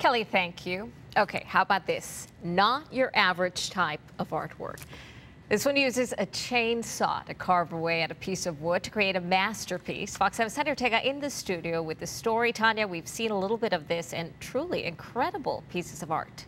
Kelly, thank you. Okay, how about this? Not your average type of artwork. This one uses a chainsaw to carve away at a piece of wood to create a masterpiece. Fox 7 Tanya Ortega in the studio with the story. Tanya, we've seen a little bit of this and truly incredible pieces of art.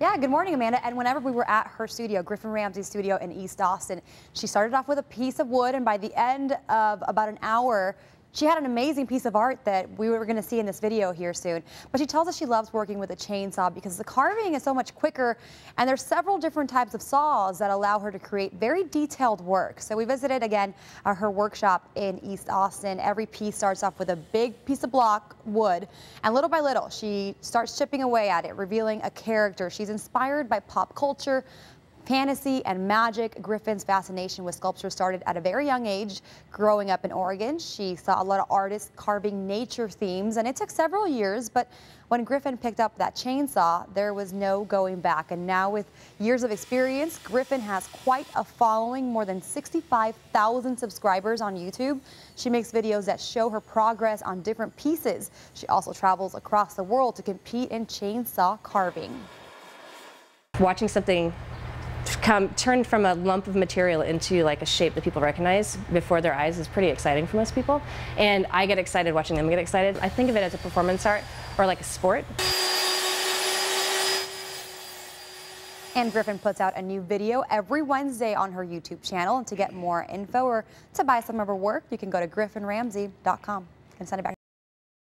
Yeah, good morning, Amanda. And whenever we were at her studio, Griffon Ramsey studio in East Austin, she started off with a piece of wood, and by the end of about an hour, she had an amazing piece of art that we were going to see in this video here soon. But she tells us she loves working with a chainsaw because the carving is so much quicker and there's several different types of saws that allow her to create very detailed work. So we visited again uh, her workshop in East Austin. Every piece starts off with a big piece of block wood and little by little she starts chipping away at it, revealing a character. She's inspired by pop culture, fantasy and magic. Griffon's fascination with sculpture started at a very young age. Growing up in Oregon, she saw a lot of artists carving nature themes, and it took several years, but when Griffon picked up that chainsaw, there was no going back. And now with years of experience, Griffon has quite a following, more than 65,000 subscribers on YouTube. She makes videos that show her progress on different pieces. She also travels across the world to compete in chainsaw carving. Watching something come turn from a lump of material into like a shape that people recognize before their eyes is pretty exciting for most people. And I get excited watching them get excited. I think of it as a performance art or like a sport. Anne Griffon puts out a new video every Wednesday on her YouTube channel. And to get more info or to buy some of her work, you can go to griffonramsey.com and send it back.